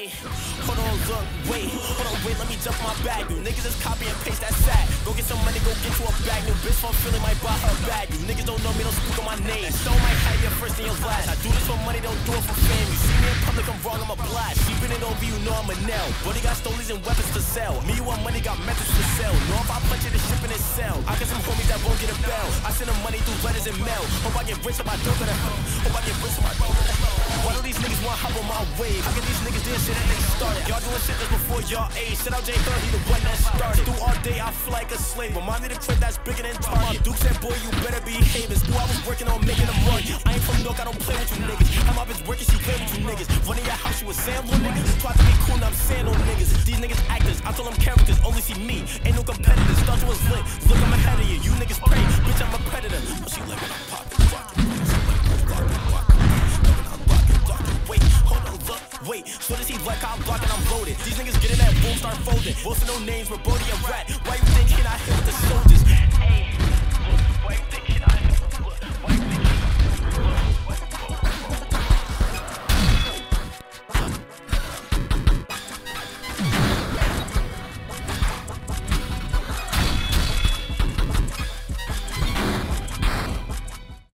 Hey, hold on, look, wait, hold on, wait, let me jump my bag. You niggas just copy and paste that sack. Go get some money, go get you a bag. New bitch from Philly might buy her bag. You niggas don't know me, don't speak on my name. Stone might have your first and your last. I do this for money, don't do it for fame. You see me in public, I'm wrong, I'm a blast. Keeping it over, you know I'm a nail. Buddy got stolies and weapons to sell. Me, want money, got methods to sell. Know if I punch it, it's shipping and sell. I got some homies that won't get a bell. I send them money through letters and mail. Hope I get rich if I don't to hell. Hope I get hop on my wave? How can these niggas do shit that they started? Y'all doing shit before y'all age. Shout out J Thug, he the one that started. Through all day, I fly like a slave. Remind me the crib that's bigger than Target. Duke said, boy, you better behave. It's who I was working on making a money. I ain't from North, I don't play with you niggas. How my bitch working, she play with you niggas. Running your house, you a sample niggas. Try to be cool, now I'm saying no niggas. These niggas actors, I told them characters, only see me. Ain't no competitors, thought you was lit. Look, I'm ahead of you. You niggas pray, bitch, I'm a predator. Oh, she weight. So does he black, I'm and I'm loaded. These niggas get in that bull, start folding. Wilson, no names, but Brody a rat. Why you think I hit with the shoulder?